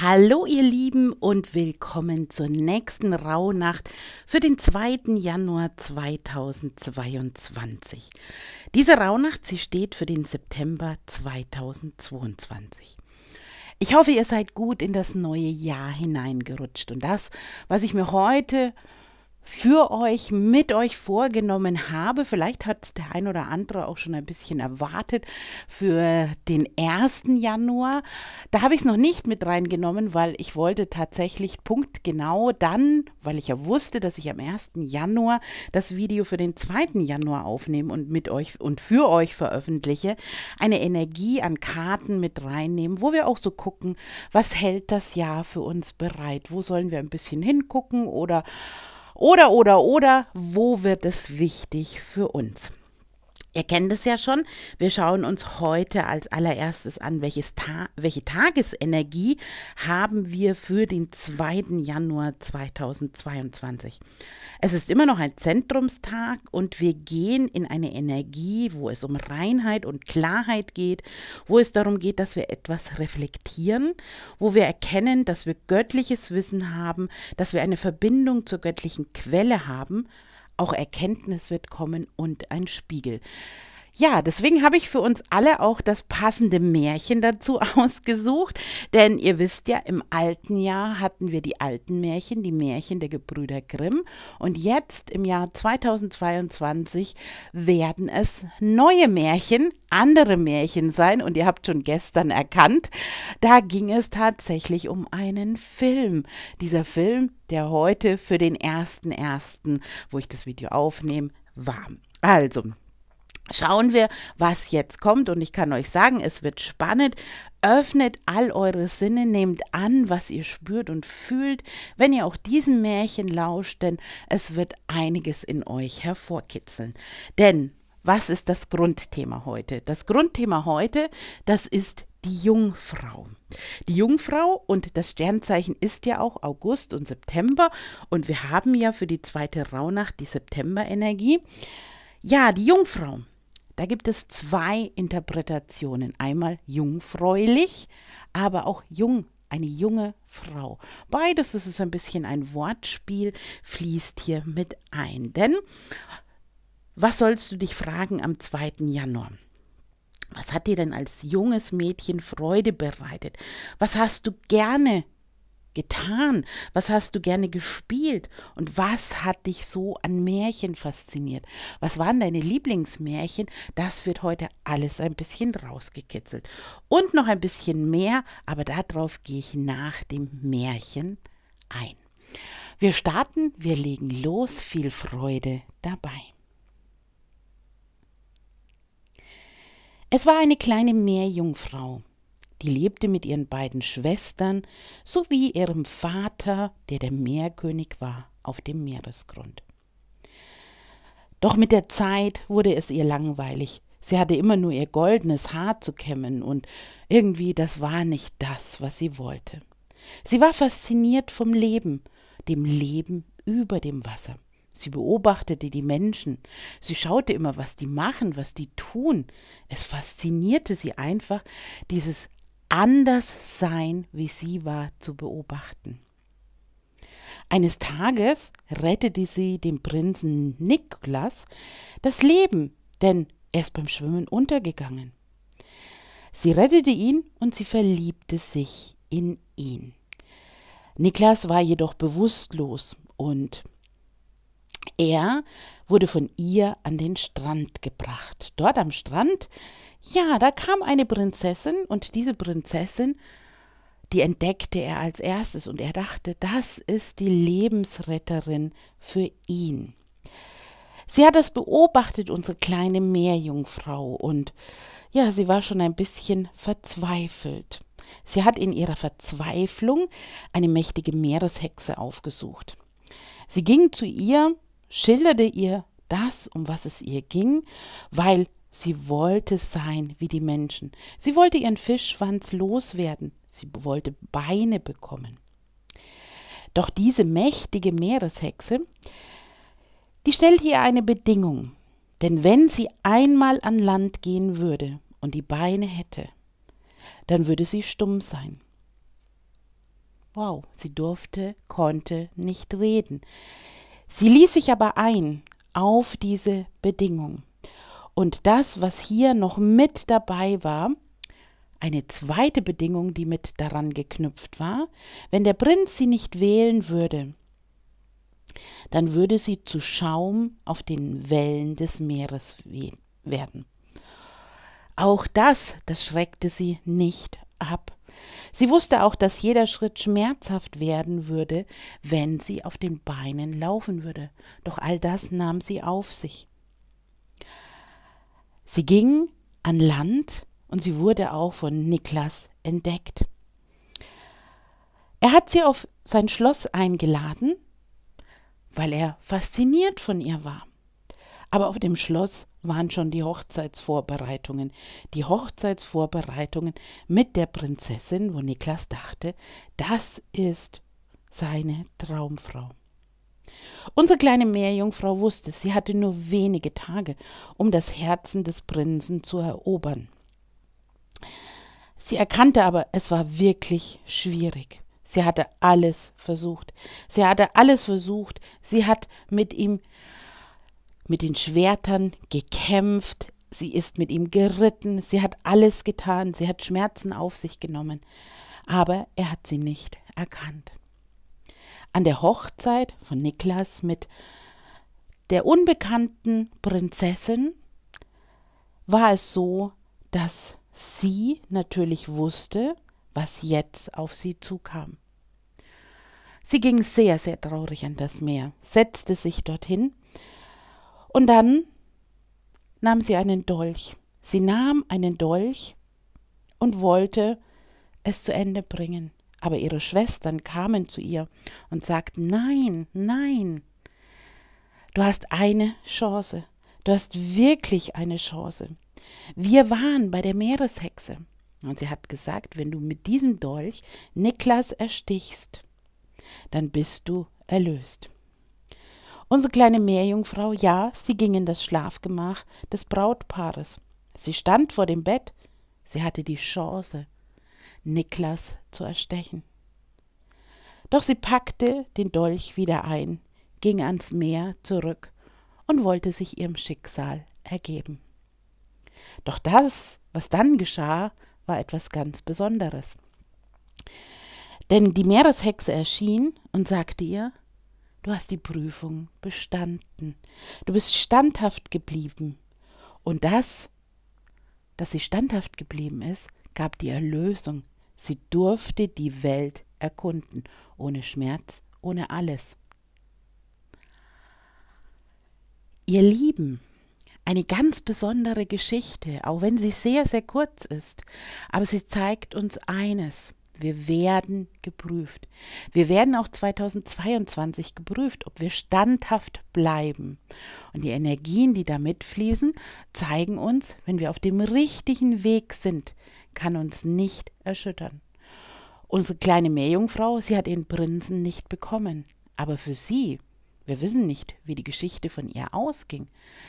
Hallo ihr Lieben und willkommen zur nächsten Rauhnacht für den 2. Januar 2022. Diese Rauhnacht, sie steht für den September 2022. Ich hoffe, ihr seid gut in das neue Jahr hineingerutscht und das, was ich mir heute für euch, mit euch vorgenommen habe. Vielleicht hat der ein oder andere auch schon ein bisschen erwartet für den 1. Januar. Da habe ich es noch nicht mit reingenommen, weil ich wollte tatsächlich punktgenau dann, weil ich ja wusste, dass ich am 1. Januar das Video für den 2. Januar aufnehme und mit euch und für euch veröffentliche, eine Energie an Karten mit reinnehmen, wo wir auch so gucken, was hält das Jahr für uns bereit? Wo sollen wir ein bisschen hingucken oder oder, oder, oder, wo wird es wichtig für uns? Ihr kennt es ja schon. Wir schauen uns heute als allererstes an, Ta welche Tagesenergie haben wir für den 2. Januar 2022. Es ist immer noch ein Zentrumstag und wir gehen in eine Energie, wo es um Reinheit und Klarheit geht, wo es darum geht, dass wir etwas reflektieren, wo wir erkennen, dass wir göttliches Wissen haben, dass wir eine Verbindung zur göttlichen Quelle haben auch Erkenntnis wird kommen und ein Spiegel. Ja, deswegen habe ich für uns alle auch das passende Märchen dazu ausgesucht, denn ihr wisst ja, im alten Jahr hatten wir die alten Märchen, die Märchen der Gebrüder Grimm und jetzt im Jahr 2022 werden es neue Märchen, andere Märchen sein und ihr habt schon gestern erkannt, da ging es tatsächlich um einen Film. Dieser Film, der heute für den ersten ersten, wo ich das Video aufnehme, war. Also, schauen wir, was jetzt kommt. Und ich kann euch sagen, es wird spannend. Öffnet all eure Sinne, nehmt an, was ihr spürt und fühlt, wenn ihr auch diesem Märchen lauscht, denn es wird einiges in euch hervorkitzeln. Denn was ist das Grundthema heute? Das Grundthema heute, das ist die Jungfrau. Die Jungfrau und das Sternzeichen ist ja auch August und September und wir haben ja für die zweite Rauhnacht die Septemberenergie. Ja, die Jungfrau. Da gibt es zwei Interpretationen. Einmal jungfräulich, aber auch jung, eine junge Frau. Beides, das ist ein bisschen ein Wortspiel, fließt hier mit ein. Denn was sollst du dich fragen am 2. Januar? Was hat dir denn als junges Mädchen Freude bereitet? Was hast du gerne getan? Was hast du gerne gespielt? Und was hat dich so an Märchen fasziniert? Was waren deine Lieblingsmärchen? Das wird heute alles ein bisschen rausgekitzelt. Und noch ein bisschen mehr, aber darauf gehe ich nach dem Märchen ein. Wir starten, wir legen los, viel Freude dabei. Es war eine kleine Meerjungfrau, die lebte mit ihren beiden Schwestern sowie ihrem Vater, der der Meerkönig war, auf dem Meeresgrund. Doch mit der Zeit wurde es ihr langweilig. Sie hatte immer nur ihr goldenes Haar zu kämmen und irgendwie das war nicht das, was sie wollte. Sie war fasziniert vom Leben, dem Leben über dem Wasser. Sie beobachtete die Menschen. Sie schaute immer, was die machen, was die tun. Es faszinierte sie einfach, dieses Anderssein, wie sie war, zu beobachten. Eines Tages rettete sie dem Prinzen Niklas das Leben, denn er ist beim Schwimmen untergegangen. Sie rettete ihn und sie verliebte sich in ihn. Niklas war jedoch bewusstlos und er wurde von ihr an den Strand gebracht. Dort am Strand, ja, da kam eine Prinzessin und diese Prinzessin, die entdeckte er als erstes und er dachte, das ist die Lebensretterin für ihn. Sie hat das beobachtet, unsere kleine Meerjungfrau, und ja, sie war schon ein bisschen verzweifelt. Sie hat in ihrer Verzweiflung eine mächtige Meereshexe aufgesucht. Sie ging zu ihr schilderte ihr das, um was es ihr ging, weil sie wollte sein wie die Menschen. Sie wollte ihren Fischschwanz loswerden. Sie wollte Beine bekommen. Doch diese mächtige Meereshexe, die stellte ihr eine Bedingung. Denn wenn sie einmal an Land gehen würde und die Beine hätte, dann würde sie stumm sein. Wow, sie durfte, konnte nicht reden. Sie ließ sich aber ein auf diese Bedingung. Und das, was hier noch mit dabei war, eine zweite Bedingung, die mit daran geknüpft war, wenn der Prinz sie nicht wählen würde, dann würde sie zu Schaum auf den Wellen des Meeres werden. Auch das, das schreckte sie nicht ab. Sie wusste auch, dass jeder Schritt schmerzhaft werden würde, wenn sie auf den Beinen laufen würde. Doch all das nahm sie auf sich. Sie ging an Land und sie wurde auch von Niklas entdeckt. Er hat sie auf sein Schloss eingeladen, weil er fasziniert von ihr war. Aber auf dem Schloss waren schon die Hochzeitsvorbereitungen. Die Hochzeitsvorbereitungen mit der Prinzessin, wo Niklas dachte, das ist seine Traumfrau. Unsere kleine Meerjungfrau wusste, sie hatte nur wenige Tage, um das Herzen des Prinzen zu erobern. Sie erkannte aber, es war wirklich schwierig. Sie hatte alles versucht. Sie hatte alles versucht. Sie hat mit ihm mit den Schwertern gekämpft, sie ist mit ihm geritten, sie hat alles getan, sie hat Schmerzen auf sich genommen, aber er hat sie nicht erkannt. An der Hochzeit von Niklas mit der unbekannten Prinzessin war es so, dass sie natürlich wusste, was jetzt auf sie zukam. Sie ging sehr, sehr traurig an das Meer, setzte sich dorthin und dann nahm sie einen Dolch. Sie nahm einen Dolch und wollte es zu Ende bringen. Aber ihre Schwestern kamen zu ihr und sagten, nein, nein, du hast eine Chance, du hast wirklich eine Chance. Wir waren bei der Meereshexe. Und sie hat gesagt, wenn du mit diesem Dolch Niklas erstichst, dann bist du erlöst. Unsere kleine Meerjungfrau, ja, sie ging in das Schlafgemach des Brautpaares. Sie stand vor dem Bett. Sie hatte die Chance, Niklas zu erstechen. Doch sie packte den Dolch wieder ein, ging ans Meer zurück und wollte sich ihrem Schicksal ergeben. Doch das, was dann geschah, war etwas ganz Besonderes. Denn die Meereshexe erschien und sagte ihr, Du hast die Prüfung bestanden. Du bist standhaft geblieben. Und das, dass sie standhaft geblieben ist, gab die Erlösung. Sie durfte die Welt erkunden, ohne Schmerz, ohne alles. Ihr Lieben, eine ganz besondere Geschichte, auch wenn sie sehr, sehr kurz ist, aber sie zeigt uns eines. Wir werden geprüft. Wir werden auch 2022 geprüft, ob wir standhaft bleiben. Und die Energien, die da mitfließen, zeigen uns, wenn wir auf dem richtigen Weg sind, kann uns nicht erschüttern. Unsere kleine Meerjungfrau, sie hat ihren Prinzen nicht bekommen. Aber für sie, wir wissen nicht, wie die Geschichte von ihr ausging.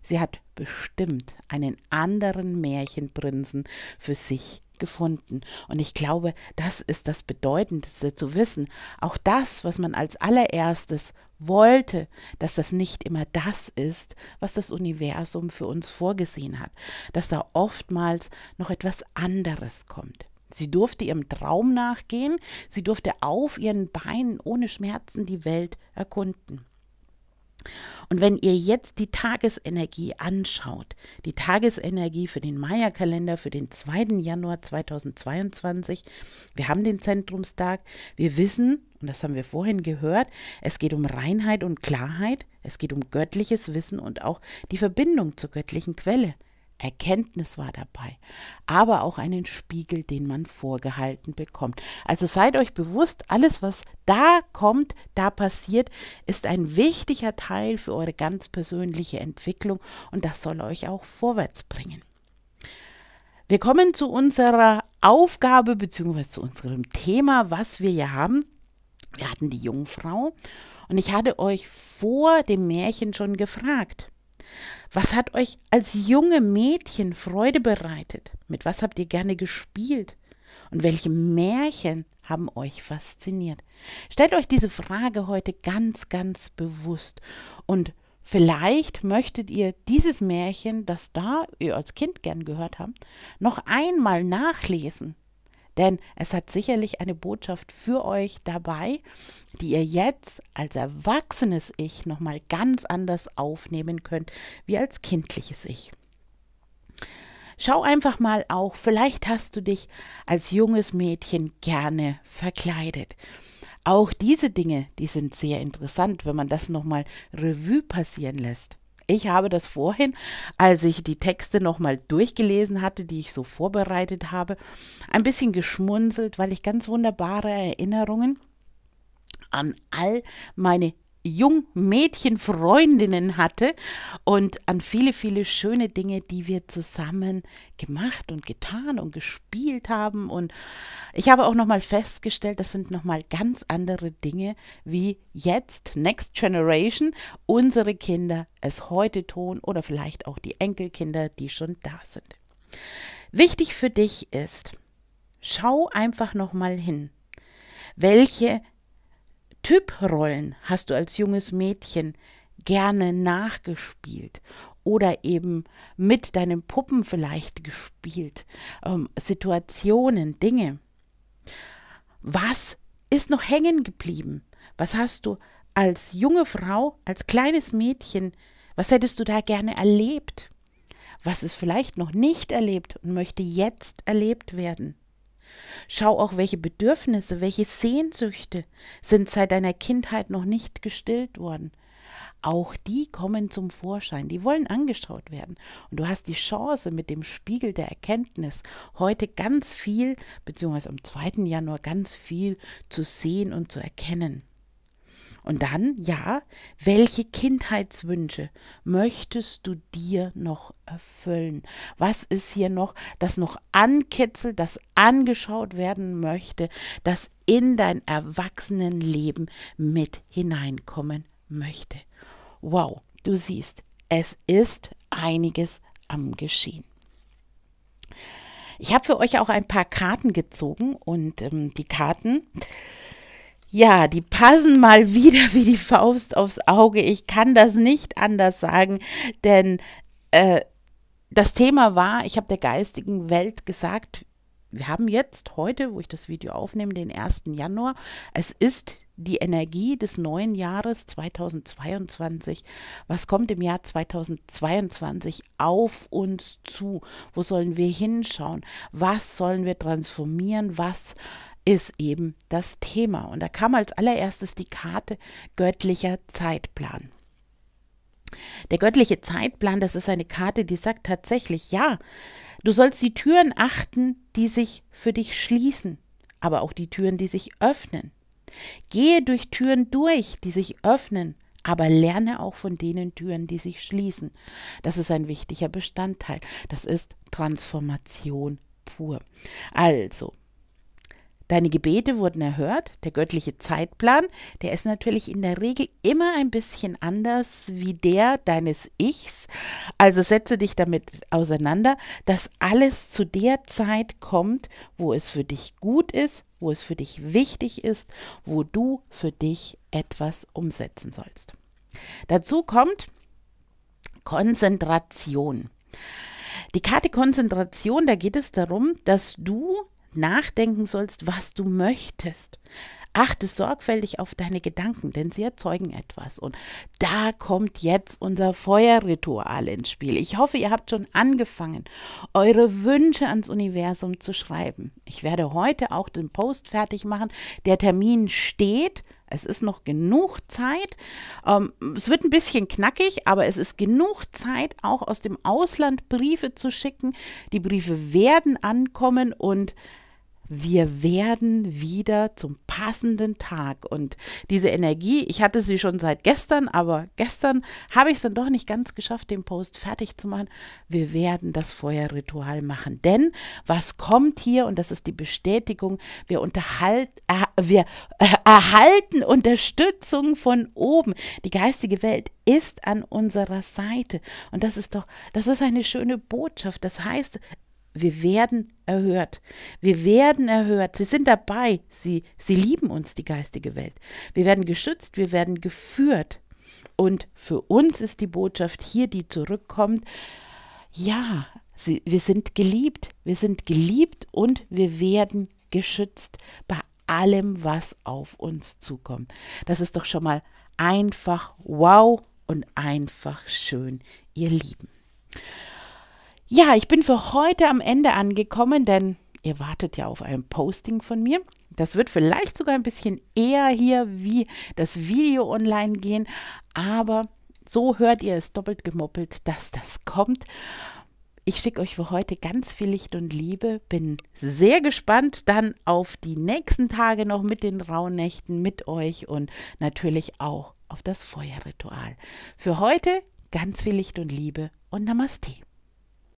Sie hat bestimmt einen anderen Märchenprinzen für sich gefunden. Und ich glaube, das ist das Bedeutendste zu wissen. Auch das, was man als allererstes wollte, dass das nicht immer das ist, was das Universum für uns vorgesehen hat, dass da oftmals noch etwas anderes kommt. Sie durfte ihrem Traum nachgehen, sie durfte auf ihren Beinen ohne Schmerzen die Welt erkunden. Und wenn ihr jetzt die Tagesenergie anschaut, die Tagesenergie für den Maya-Kalender für den 2. Januar 2022, wir haben den Zentrumstag, wir wissen, und das haben wir vorhin gehört, es geht um Reinheit und Klarheit, es geht um göttliches Wissen und auch die Verbindung zur göttlichen Quelle. Erkenntnis war dabei, aber auch einen Spiegel, den man vorgehalten bekommt. Also seid euch bewusst, alles, was da kommt, da passiert, ist ein wichtiger Teil für eure ganz persönliche Entwicklung und das soll euch auch vorwärts bringen. Wir kommen zu unserer Aufgabe bzw. zu unserem Thema, was wir hier haben. Wir hatten die Jungfrau und ich hatte euch vor dem Märchen schon gefragt. Was hat euch als junge Mädchen Freude bereitet? Mit was habt ihr gerne gespielt? Und welche Märchen haben euch fasziniert? Stellt euch diese Frage heute ganz, ganz bewusst. Und vielleicht möchtet ihr dieses Märchen, das da ihr als Kind gern gehört habt, noch einmal nachlesen. Denn es hat sicherlich eine Botschaft für euch dabei, die ihr jetzt als erwachsenes Ich nochmal ganz anders aufnehmen könnt, wie als kindliches Ich. Schau einfach mal auch, vielleicht hast du dich als junges Mädchen gerne verkleidet. Auch diese Dinge, die sind sehr interessant, wenn man das nochmal Revue passieren lässt. Ich habe das vorhin, als ich die Texte nochmal durchgelesen hatte, die ich so vorbereitet habe, ein bisschen geschmunzelt, weil ich ganz wunderbare Erinnerungen an all meine Jungmädchenfreundinnen hatte und an viele, viele schöne Dinge, die wir zusammen gemacht und getan und gespielt haben. Und ich habe auch nochmal festgestellt, das sind nochmal ganz andere Dinge, wie jetzt, Next Generation, unsere Kinder es heute tun oder vielleicht auch die Enkelkinder, die schon da sind. Wichtig für dich ist, schau einfach nochmal hin, welche Typrollen hast du als junges Mädchen gerne nachgespielt oder eben mit deinen Puppen vielleicht gespielt, ähm, Situationen, Dinge. Was ist noch hängen geblieben? Was hast du als junge Frau, als kleines Mädchen, was hättest du da gerne erlebt? Was ist vielleicht noch nicht erlebt und möchte jetzt erlebt werden? Schau auch, welche Bedürfnisse, welche Sehnsüchte sind seit deiner Kindheit noch nicht gestillt worden. Auch die kommen zum Vorschein, die wollen angeschaut werden. Und du hast die Chance, mit dem Spiegel der Erkenntnis heute ganz viel, beziehungsweise am 2. Januar ganz viel zu sehen und zu erkennen. Und dann, ja, welche Kindheitswünsche möchtest du dir noch erfüllen? Was ist hier noch, das noch ankitzelt, das angeschaut werden möchte, das in dein Erwachsenenleben mit hineinkommen möchte? Wow, du siehst, es ist einiges am Geschehen. Ich habe für euch auch ein paar Karten gezogen und ähm, die Karten ja, die passen mal wieder wie die Faust aufs Auge. Ich kann das nicht anders sagen, denn äh, das Thema war, ich habe der geistigen Welt gesagt, wir haben jetzt heute, wo ich das Video aufnehme, den 1. Januar. Es ist die Energie des neuen Jahres 2022. Was kommt im Jahr 2022 auf uns zu? Wo sollen wir hinschauen? Was sollen wir transformieren? Was ist eben das Thema. Und da kam als allererstes die Karte göttlicher Zeitplan. Der göttliche Zeitplan, das ist eine Karte, die sagt tatsächlich, ja, du sollst die Türen achten, die sich für dich schließen, aber auch die Türen, die sich öffnen. Gehe durch Türen durch, die sich öffnen, aber lerne auch von denen Türen, die sich schließen. Das ist ein wichtiger Bestandteil. Das ist Transformation pur. Also, Deine Gebete wurden erhört. Der göttliche Zeitplan, der ist natürlich in der Regel immer ein bisschen anders wie der deines Ichs. Also setze dich damit auseinander, dass alles zu der Zeit kommt, wo es für dich gut ist, wo es für dich wichtig ist, wo du für dich etwas umsetzen sollst. Dazu kommt Konzentration. Die Karte Konzentration, da geht es darum, dass du nachdenken sollst, was du möchtest. Achte sorgfältig auf deine Gedanken, denn sie erzeugen etwas. Und da kommt jetzt unser Feuerritual ins Spiel. Ich hoffe, ihr habt schon angefangen, eure Wünsche ans Universum zu schreiben. Ich werde heute auch den Post fertig machen. Der Termin steht. Es ist noch genug Zeit. Ähm, es wird ein bisschen knackig, aber es ist genug Zeit, auch aus dem Ausland Briefe zu schicken. Die Briefe werden ankommen und wir werden wieder zum passenden Tag. Und diese Energie, ich hatte sie schon seit gestern, aber gestern habe ich es dann doch nicht ganz geschafft, den Post fertig zu machen. Wir werden das Feuerritual machen. Denn was kommt hier, und das ist die Bestätigung, wir, unterhalt, äh, wir äh, erhalten Unterstützung von oben. Die geistige Welt ist an unserer Seite. Und das ist doch, das ist eine schöne Botschaft. Das heißt, wir werden erhört. Wir werden erhört. Sie sind dabei. Sie, sie lieben uns, die geistige Welt. Wir werden geschützt, wir werden geführt. Und für uns ist die Botschaft hier, die zurückkommt, ja, sie, wir sind geliebt. Wir sind geliebt und wir werden geschützt bei allem, was auf uns zukommt. Das ist doch schon mal einfach wow und einfach schön, ihr Lieben. Ja, ich bin für heute am Ende angekommen, denn ihr wartet ja auf ein Posting von mir. Das wird vielleicht sogar ein bisschen eher hier wie das Video online gehen, aber so hört ihr es doppelt gemoppelt, dass das kommt. Ich schicke euch für heute ganz viel Licht und Liebe. Bin sehr gespannt dann auf die nächsten Tage noch mit den Rauhnächten mit euch und natürlich auch auf das Feuerritual. Für heute ganz viel Licht und Liebe und Namaste.